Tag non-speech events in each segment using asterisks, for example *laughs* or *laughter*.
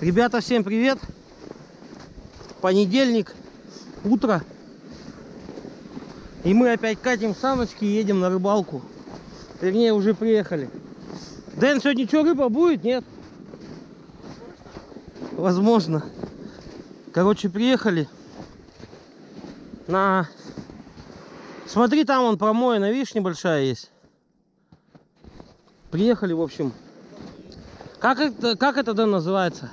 Ребята, всем привет! Понедельник, утро. И мы опять катим саночки и едем на рыбалку. Вернее, уже приехали. Дэн, сегодня что, рыба будет? Нет? Возможно. Короче, приехали на... Смотри, там он промоина, видишь, небольшая есть. Приехали, в общем. Как это, как это да, называется?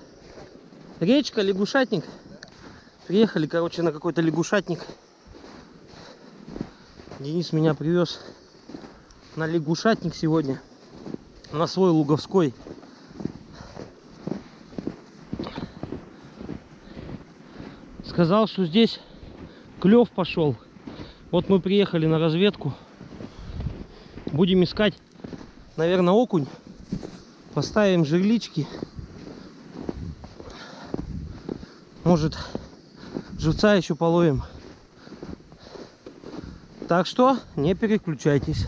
Речка, лягушатник. Приехали, короче, на какой-то лягушатник. Денис меня привез на лягушатник сегодня. На свой луговской. Сказал, что здесь клев пошел. Вот мы приехали на разведку. Будем искать, наверное, окунь. Поставим жерлички. Может, живца еще половим. Так что не переключайтесь.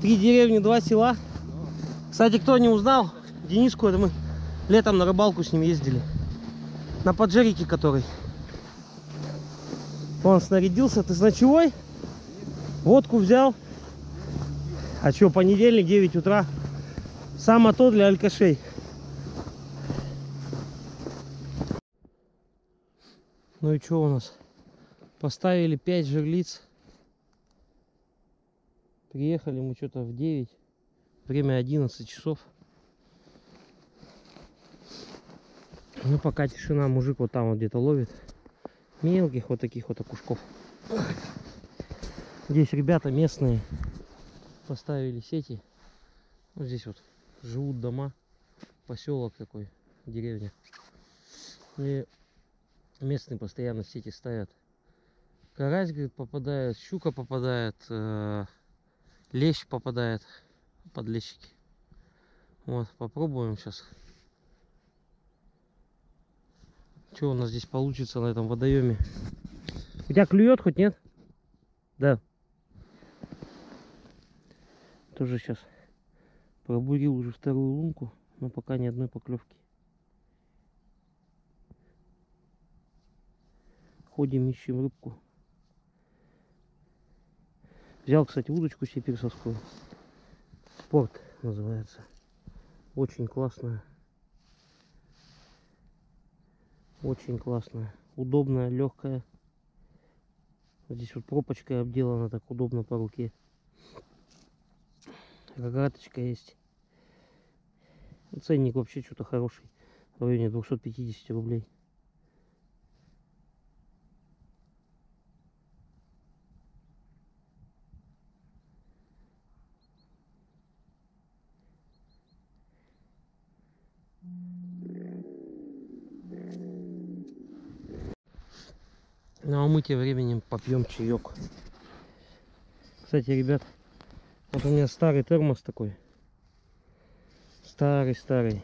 Три деревни, два села. Кстати, кто не узнал, Дениску, это мы летом на рыбалку с ним ездили. На поджерике который. Он снарядился. Ты с ночевой? Водку взял. А что, понедельник, 9 утра. Само то для алькашей. Ну и что у нас? Поставили 5 жерлиц. Приехали мы что-то в 9. Время 11 часов. Ну пока тишина, мужик вот там вот где-то ловит. Мелких вот таких вот окушков. Здесь ребята местные поставили сети. Вот здесь вот живут дома. Поселок такой, деревня. И местные постоянно сети ставят. Карась, говорит, попадает, щука попадает, э, лещ попадает, подлещики. Вот, попробуем сейчас. Что у нас здесь получится на этом водоеме? У тебя клюет хоть нет? Да. Тоже сейчас пробурил уже вторую лунку, но пока ни одной поклевки. Ходим, ищем рыбку. Взял, кстати, удочку сеперсовскую. Спорт называется. Очень классная. Очень классная. Удобная, легкая. Здесь вот пропочкой обделана, так удобно по руке. Рогаточка есть. Ценник вообще что-то хороший. В районе 250 рублей. Ну а мы тем временем попьем чаек. Кстати, ребят, вот у меня старый термос такой. Старый-старый.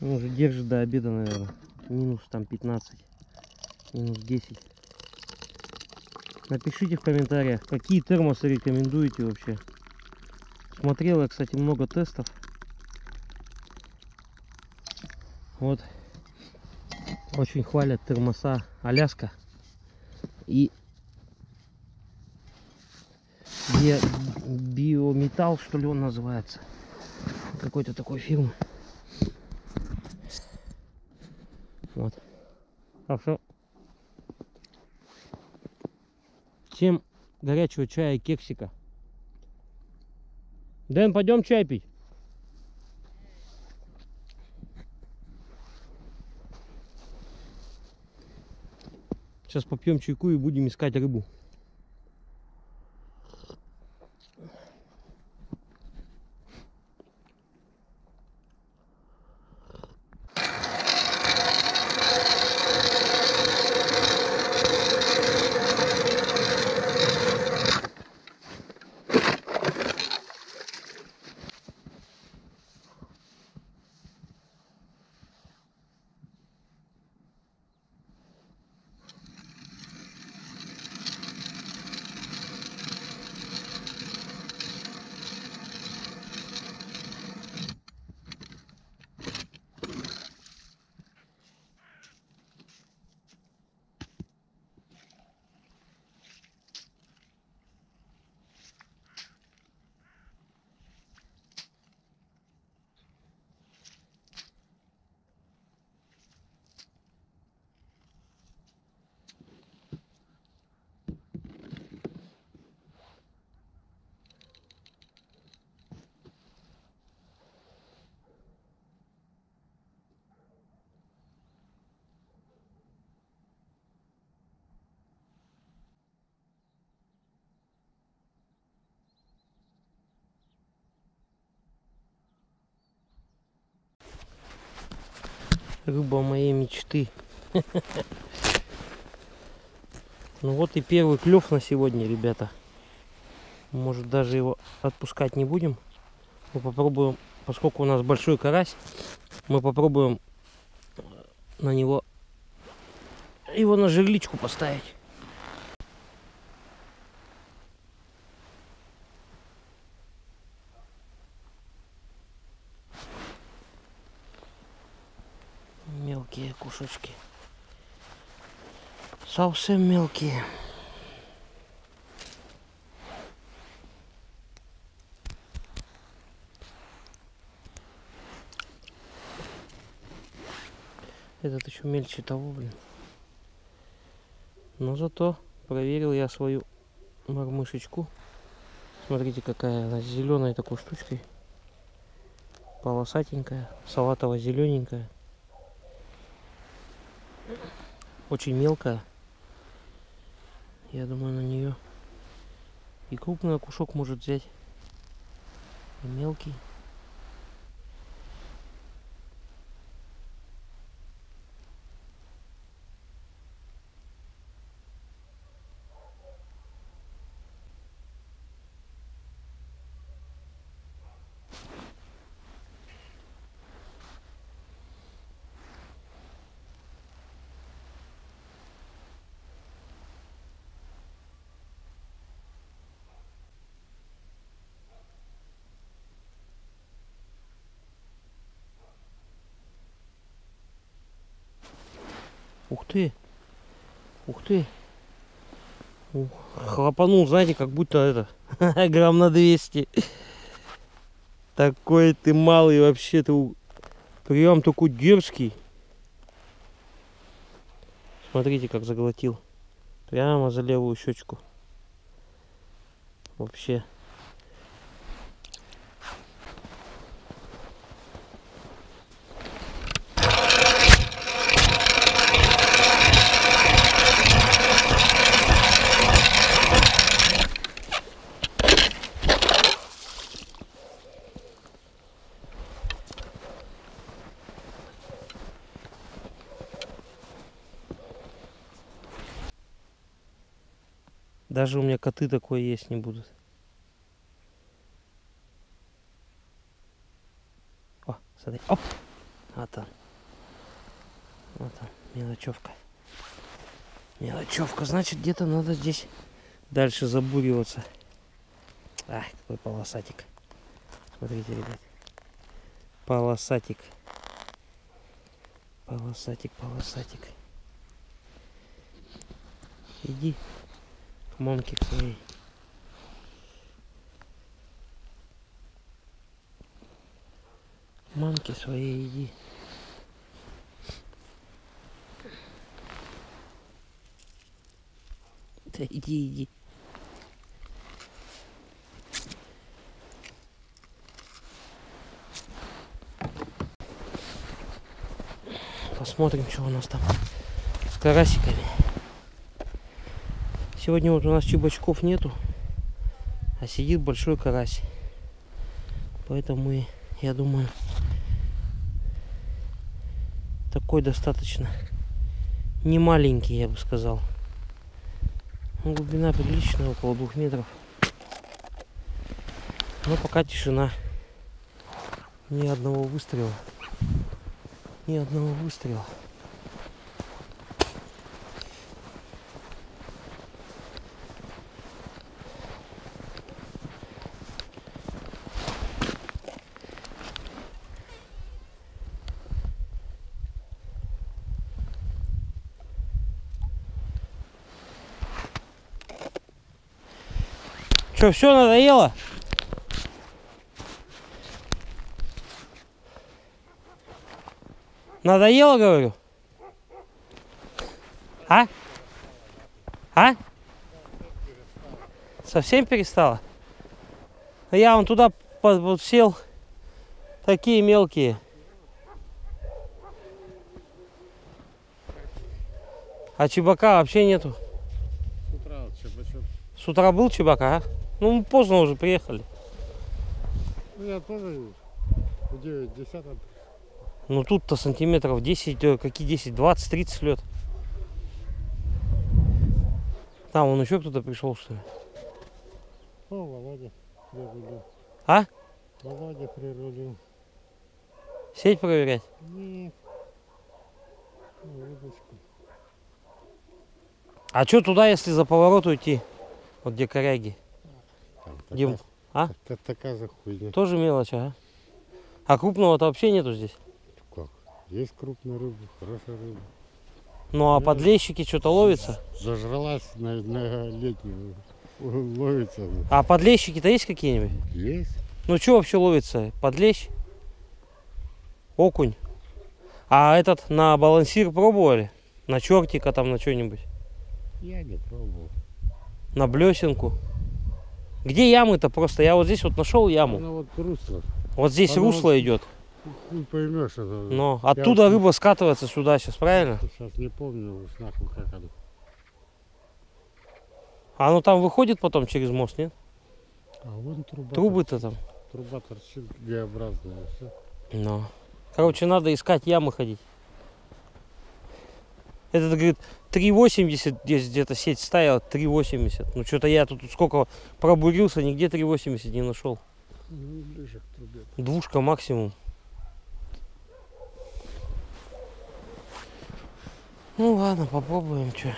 Он уже держит до обеда, наверное. Минус там 15. Минус 10. Напишите в комментариях, какие термосы рекомендуете вообще. Смотрел я, кстати, много тестов. Вот. Очень хвалят термоса Аляска и би биометалл, что ли он называется. Какой-то такой фирмы. Вот. Так что всем горячего чая и кексика. Дэн, пойдем чай пить. Сейчас попьем чайку и будем искать рыбу. Рыба моей мечты. *laughs* Ну вот и первый клев на сегодня, ребята. Может даже его отпускать не будем. Мы попробуем, поскольку у нас большой карась, мы попробуем на него его на жерличку поставить. Мелкие кусочки. Совсем мелкие. Этот еще мельче того, блин. Но зато проверил я свою мормышечку. Смотрите, какая она зеленой такой штучкой. Полосатенькая, салатово-зелененькая. Очень мелкая. Я думаю, на нее и крупный окушок может взять, и мелкий. Ух ты! Ух ты! Хлопанул, знаете, как будто это *laughs* грамм на 200. Такой ты малый вообще, ты прям такой дерзкий. Смотрите, как заглотил. Прямо за левую щечку. Вообще. Даже у меня коты такое есть не будут. О, смотри. Оп! Вот он. Вот он, мелочевка. Мелочевка, значит, где-то надо здесь дальше забуриваться. Ах, какой полосатик. Смотрите, ребят. Полосатик. Полосатик, полосатик. Иди мамки к своей. Мамки своей иди. Да иди, иди. Посмотрим, что у нас там с карасиками. Сегодня вот у нас чебачков нету, а сидит большой карась. Поэтому я думаю, такой достаточно не маленький, я бы сказал. Ну, глубина приличная, около двух метров. Но пока тишина. Ни одного выстрела. Ни одного выстрела. Что, все надоело? Надоело, говорю? А? А? Совсем перестала? Я вон туда вот сел. Такие мелкие. А чебака вообще нету. С утра вот чебачок. С утра был чебака, а? Ну, мы поздно уже приехали. Ну я тоже в 9 10 Ну тут-то сантиметров 10, э, какие 10, 20, 30 лет. Там вон еще кто-то пришел, что ли? О, Володя прирулил. А? Володя прирулил. Сеть проверять? Нет. Удочку. А что туда, если за поворот уйти? Вот где коряги. Там Дим, такая- а? та- такая же хуйня. Тоже мелочь, ага. А крупного-то вообще нету здесь. Как? Есть крупная рыба, хорошая рыба. Ну а подлещики что-то ловится. Зажралась на, на летнюю. Ловится. А подлещики-то есть какие-нибудь? Есть. Ну что вообще ловится? Подлещ? Окунь? А этот на балансир пробовали? На чертика там, на что-нибудь? Я не пробовал. На блесенку? Где ямы-то просто? Я вот здесь вот нашел яму. Она вот русло. Вот здесь Она русло вот- идет. Хуй поймешь это. Но оттуда вот- рыба скатывается сюда сейчас, правильно? Сейчас не помню уж нахуй как оно. А оно там выходит потом через мост, нет? А вон труба. Трубы-то там. Труба торчит Г-образная. Ну. Короче, надо искать ямы ходить. Этот говорит, 3,80 здесь где-то сеть ставила, 3,80. Ну что-то я тут сколько пробурился, нигде 3,80 не нашел. Двушка максимум. Ну ладно, попробуем что.